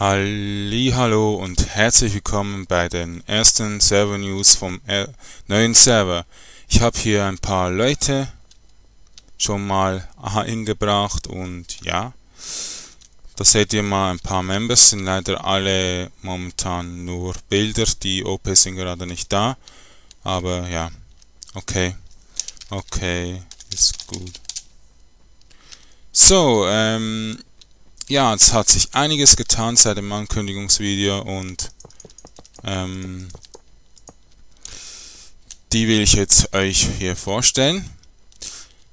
Hallo und herzlich willkommen bei den ersten Server News vom neuen Server. Ich habe hier ein paar Leute schon mal eingebracht und ja, da seht ihr mal ein paar Members, sind leider alle momentan nur Bilder, die OP sind gerade nicht da, aber ja, okay, okay, ist gut. So, ähm, ja, es hat sich einiges getan seit dem Ankündigungsvideo und ähm, die will ich jetzt euch hier vorstellen.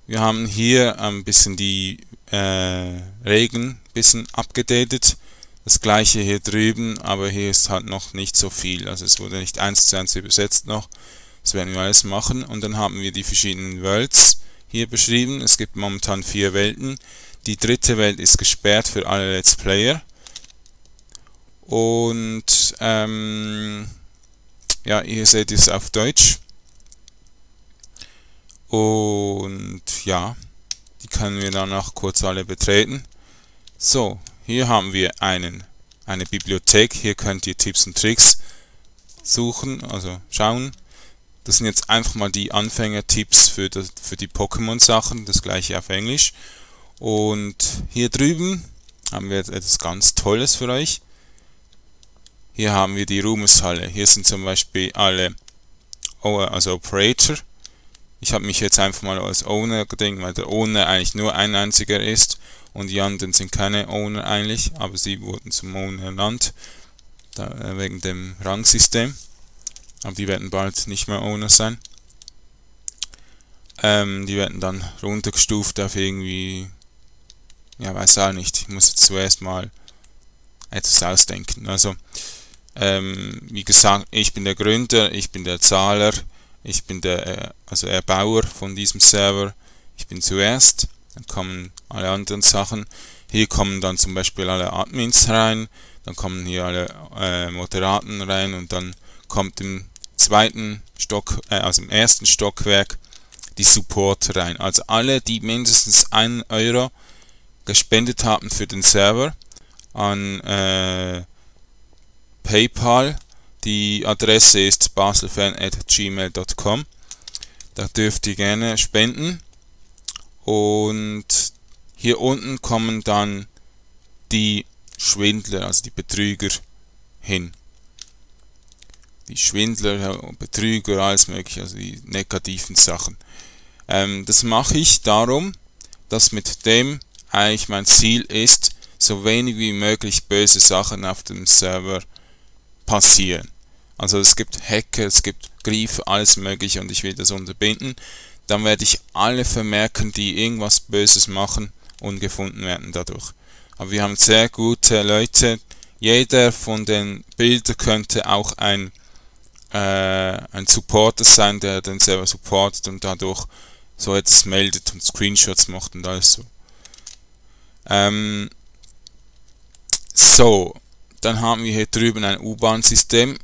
Wir haben hier ein bisschen die äh, Regeln ein bisschen abgedatet. Das gleiche hier drüben, aber hier ist halt noch nicht so viel. Also es wurde nicht eins zu eins übersetzt noch. Das werden wir alles machen. Und dann haben wir die verschiedenen Worlds hier beschrieben. Es gibt momentan vier Welten. Die dritte Welt ist gesperrt für alle Let's Player. Und ähm, ja, ihr seht es auf Deutsch. Und ja, die können wir dann auch kurz alle betreten. So, hier haben wir einen, eine Bibliothek. Hier könnt ihr Tipps und Tricks suchen, also schauen. Das sind jetzt einfach mal die Anfängertipps für, für die Pokémon-Sachen, das gleiche auf Englisch. Und hier drüben haben wir etwas ganz Tolles für euch. Hier haben wir die Ruhmeshalle. Hier sind zum Beispiel alle also Operator. Ich habe mich jetzt einfach mal als Owner gedenkt, weil der Owner eigentlich nur ein einziger ist und die anderen sind keine Owner eigentlich, aber sie wurden zum Owner ernannt, da, äh, wegen dem Rangsystem aber die werden bald nicht mehr Owner sein. Ähm, die werden dann runtergestuft auf irgendwie, ja, weiß auch nicht. Ich muss jetzt zuerst mal etwas ausdenken. Also, ähm, wie gesagt, ich bin der Gründer, ich bin der Zahler, ich bin der, äh, also Erbauer von diesem Server. Ich bin zuerst, dann kommen alle anderen Sachen. Hier kommen dann zum Beispiel alle Admins rein, dann kommen hier alle äh, Moderaten rein und dann kommt im zweiten Stock, äh, also im ersten Stockwerk die Support rein. Also alle, die mindestens 1 Euro gespendet haben für den Server an äh, PayPal. Die Adresse ist baselfan.gmail.com. Da dürft ihr gerne spenden. Und hier unten kommen dann die Schwindler, also die Betrüger hin die Schwindler, Betrüger, alles mögliche, also die negativen Sachen. Ähm, das mache ich darum, dass mit dem eigentlich mein Ziel ist, so wenig wie möglich böse Sachen auf dem Server passieren. Also es gibt Hacker, es gibt Griefe, alles mögliche und ich will das unterbinden. Dann werde ich alle vermerken, die irgendwas Böses machen und gefunden werden dadurch. Aber wir haben sehr gute Leute. Jeder von den Bildern könnte auch ein äh, ein Supporter sein, der den Server supportet und dadurch so etwas meldet und Screenshots macht und alles so. Ähm, so, dann haben wir hier drüben ein U-Bahn-System.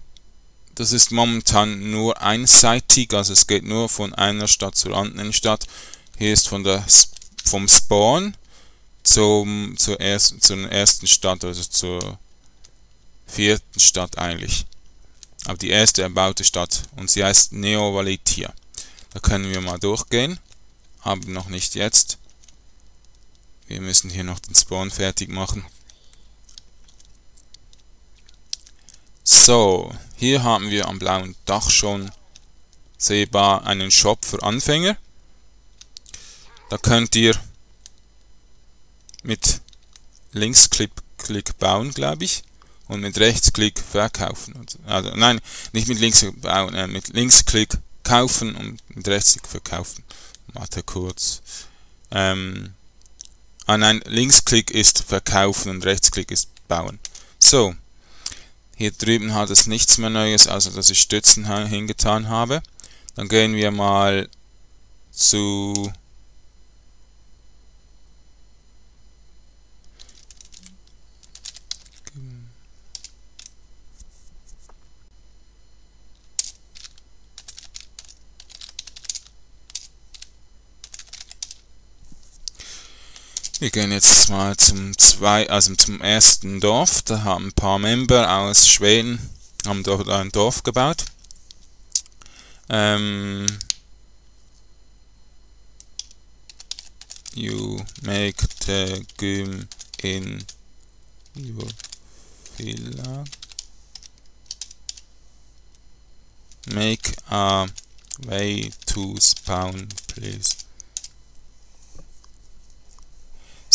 Das ist momentan nur einseitig, also es geht nur von einer Stadt zur anderen Stadt. Hier ist von der, vom Spawn zum, zur, ersten, zur ersten Stadt, also zur vierten Stadt eigentlich aber die erste erbaute Stadt und sie heißt Neovalitia. Da können wir mal durchgehen, aber noch nicht jetzt. Wir müssen hier noch den Spawn fertig machen. So, hier haben wir am blauen Dach schon sehbar einen Shop für Anfänger. Da könnt ihr mit Linksklick bauen, glaube ich und mit Rechtsklick verkaufen. Also, nein, nicht mit Linksklick bauen, äh, mit Linksklick kaufen und mit Rechtsklick verkaufen. Warte kurz. Ähm, ah nein, Linksklick ist verkaufen und Rechtsklick ist bauen. So, hier drüben hat es nichts mehr Neues, also dass ich Stützen hingetan habe. Dann gehen wir mal zu Wir gehen jetzt mal zum zwei, also zum ersten Dorf. Da haben ein paar Member aus Schweden haben dort ein Dorf gebaut. Ähm, you make the gym in your villa. Make a way to spawn, please.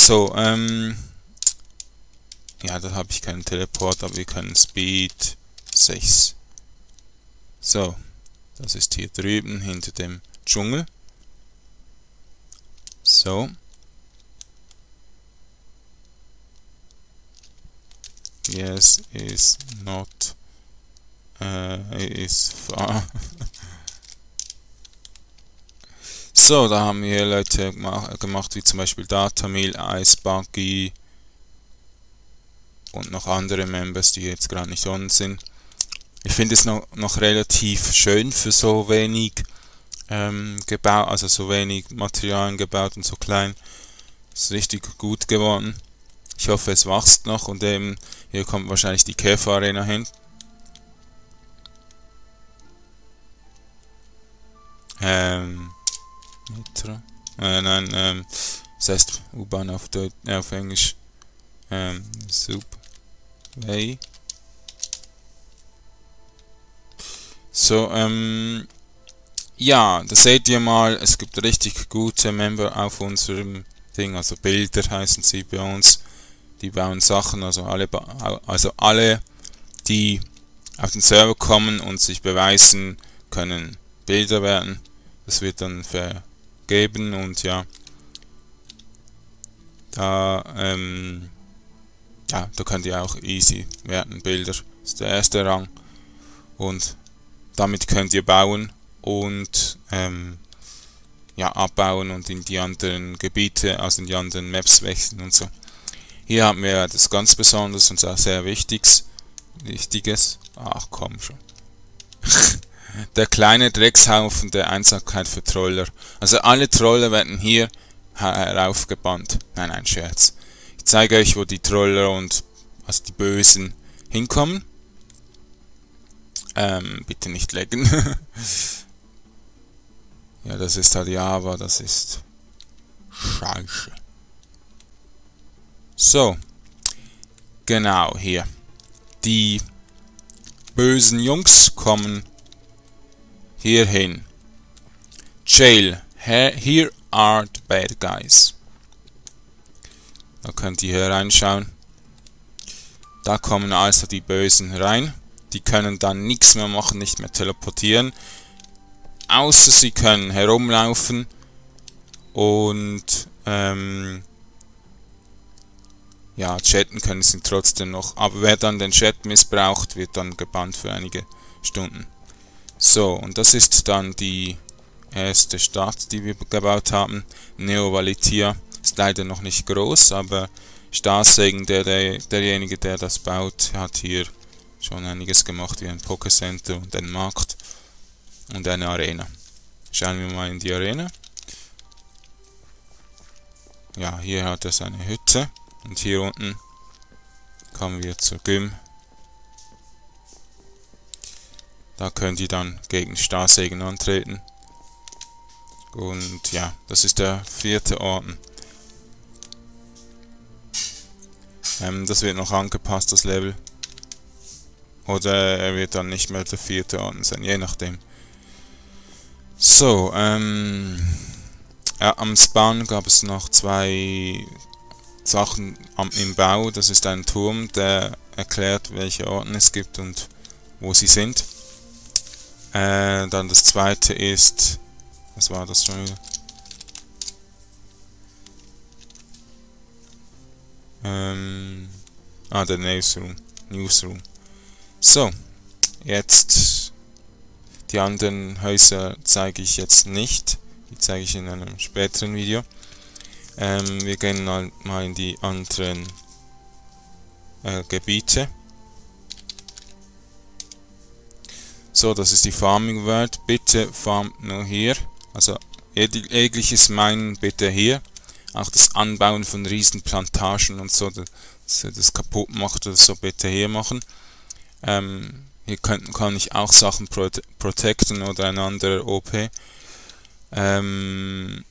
So, ähm, ja, da habe ich keinen Teleport, aber wir können Speed 6. So, das ist hier drüben hinter dem Dschungel. So. Yes, is not, uh, is far. So, da haben wir Leute gemacht, wie zum Beispiel Datamil, Icebuggy und noch andere Members, die jetzt gerade nicht on sind. Ich finde es noch, noch relativ schön für so wenig ähm, gebaut, also so wenig Materialien gebaut und so klein. Ist richtig gut geworden. Ich hoffe, es wächst noch und eben hier kommt wahrscheinlich die Käfer-Arena hin. Ähm, Metro. Äh, nein, ähm, das heißt U-Bahn auf, äh, auf Englisch. Ähm, Subway. So, ähm, ja, da seht ihr mal, es gibt richtig gute Member auf unserem Ding, also Bilder heißen sie bei uns. Die bauen Sachen, also alle, also alle, die auf den Server kommen und sich beweisen, können Bilder werden. Das wird dann ver geben und ja, da, ähm, ja, da könnt ihr auch easy werden, Bilder, ist der erste Rang und damit könnt ihr bauen und ähm, ja, abbauen und in die anderen Gebiete, also in die anderen Maps wechseln und so. Hier haben wir das ganz Besonderes und auch sehr Wichtiges. Wichtiges. Ach komm schon. der kleine Dreckshaufen der Einsamkeit für Troller. Also alle Troller werden hier heraufgebannt. Nein, ein Scherz. Ich zeige euch, wo die Troller und also die Bösen hinkommen. Ähm, bitte nicht lecken. ja, das ist halt Java, das ist Scheiße. So. Genau, hier. Die bösen Jungs kommen hierhin. Jail. Here are the bad guys. Da könnt ihr hier reinschauen. Da kommen also die Bösen rein. Die können dann nichts mehr machen, nicht mehr teleportieren. Außer sie können herumlaufen und ähm, ja, chatten können sie trotzdem noch. Aber wer dann den Chat missbraucht, wird dann gebannt für einige Stunden. So, und das ist dann die erste Stadt, die wir gebaut haben. Neovalitia ist leider noch nicht groß, aber Starsegen, der, der, derjenige, der das baut, hat hier schon einiges gemacht, wie ein Pokécenter und ein Markt und eine Arena. Schauen wir mal in die Arena. Ja, hier hat er seine Hütte und hier unten kommen wir zur Gym Da könnt ihr dann gegen Starsegen antreten. Und ja, das ist der vierte Orden. Ähm, das wird noch angepasst, das Level. Oder er wird dann nicht mehr der vierte Orden sein, je nachdem. So, ähm, ja, am Spawn gab es noch zwei Sachen am, im Bau. Das ist ein Turm, der erklärt, welche Orden es gibt und wo sie sind. Äh, dann das zweite ist, was war das schon wieder? Ähm, ah, der Newsroom. Newsroom. So, jetzt die anderen Häuser zeige ich jetzt nicht. Die zeige ich in einem späteren Video. Ähm, wir gehen mal, in die anderen äh, Gebiete. So, das ist die Farming World. Bitte farmt nur hier. Also jegliches Meinen bitte hier. auch das Anbauen von Riesenplantagen und so, dass ihr das kaputt macht oder so, bitte hier machen. Ähm, hier könnt, kann ich auch Sachen prote protecten oder ein anderer OP. Ähm,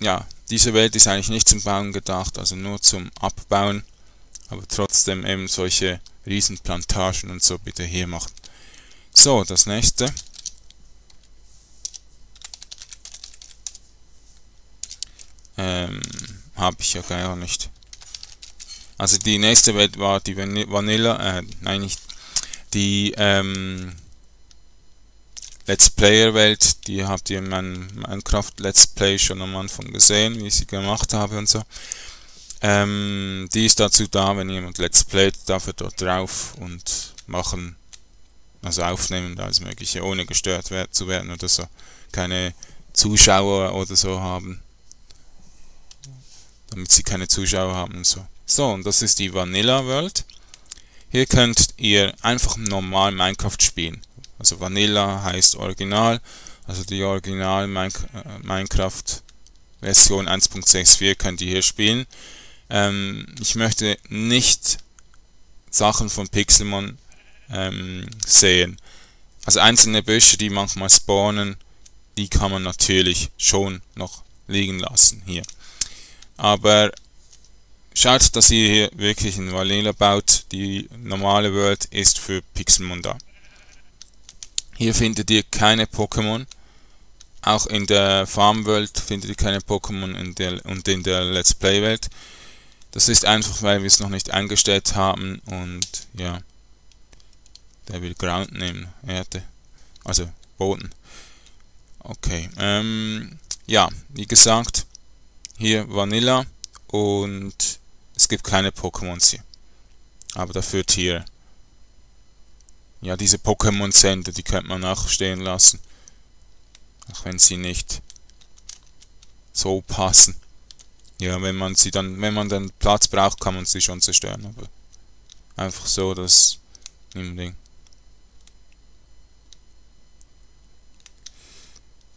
ja, diese Welt ist eigentlich nicht zum Bauen gedacht, also nur zum Abbauen, aber trotzdem eben solche Riesenplantagen und so bitte hier machen. So, das nächste. Ähm, habe ich ja gar nicht. Also die nächste Welt war die Vanilla, äh, nein nicht, die ähm, Let's Player Welt, die habt ihr in meinem Minecraft Let's Play schon am Anfang gesehen, wie ich sie gemacht habe und so. Ähm, die ist dazu da, wenn jemand Let's Playt, darf er dort drauf und machen, also aufnehmen, alles mögliche, ohne gestört zu werden oder so. Keine Zuschauer oder so haben damit sie keine Zuschauer haben und so. So, und das ist die Vanilla World. Hier könnt ihr einfach normal Minecraft spielen. Also Vanilla heißt Original, also die Original äh, Minecraft Version 1.64 könnt ihr hier spielen. Ähm, ich möchte nicht Sachen von Pixelmon ähm, sehen. Also einzelne Büsche, die manchmal spawnen, die kann man natürlich schon noch liegen lassen hier. Aber schaut, dass ihr hier wirklich in Vanilla baut. Die normale World ist für Pixelmon da. Hier findet ihr keine Pokémon. Auch in der Farm World findet ihr keine Pokémon und in der Let's Play Welt. Das ist einfach, weil wir es noch nicht eingestellt haben und ja, der will Ground nehmen, Erde, also Boden. Okay, ähm, ja, wie gesagt, hier Vanilla und es gibt keine Pokémons hier. Aber dafür Tiere. Ja, diese Pokémon-Sender, die könnte man auch stehen lassen. Auch wenn sie nicht so passen. Ja, wenn man sie dann, wenn man dann Platz braucht, kann man sie schon zerstören, aber einfach so, dass im Ding.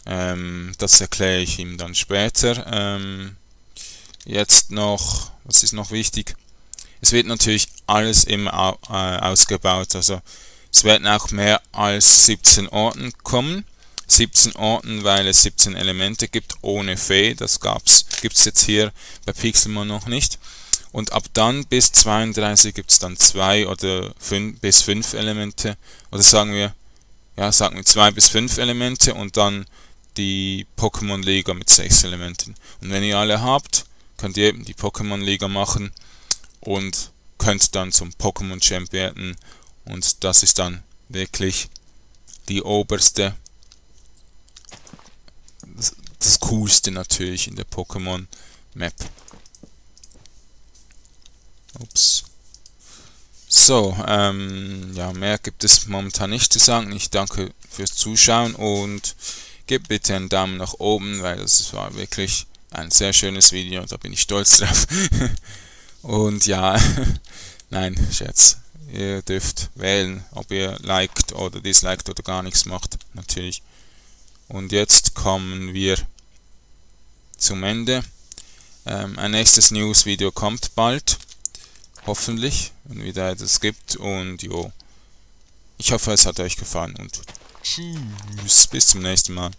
Ähm, das erkläre ich ihm dann später. Ähm, jetzt noch, was ist noch wichtig? Es wird natürlich alles immer äh, ausgebaut. Also es werden auch mehr als 17 Orten kommen. 17 Orten, weil es 17 Elemente gibt ohne Fee. Das gibt es jetzt hier bei Pixelmon noch nicht. Und ab dann bis 32 gibt es dann zwei oder fünf bis fünf Elemente. Oder sagen wir, ja, sagen wir zwei bis fünf Elemente und dann die Pokémon Liga mit 6 Elementen. Und wenn ihr alle habt, könnt ihr eben die Pokémon Liga machen und könnt dann zum Pokémon Champ werden. Und das ist dann wirklich die oberste, das, das coolste natürlich in der Pokémon Map. Ups. So, ähm, ja, mehr gibt es momentan nicht zu sagen. Ich danke fürs Zuschauen und Gebt bitte einen Daumen nach oben, weil das war wirklich ein sehr schönes Video, da bin ich stolz drauf. Und ja, nein, Scherz. Ihr dürft wählen, ob ihr liked oder disliked oder gar nichts macht, natürlich. Und jetzt kommen wir zum Ende. Ähm, ein nächstes News-Video kommt bald. Hoffentlich, wenn wieder etwas gibt. Und jo, ich hoffe, es hat euch gefallen und Tschüss, bis zum nächsten Mal.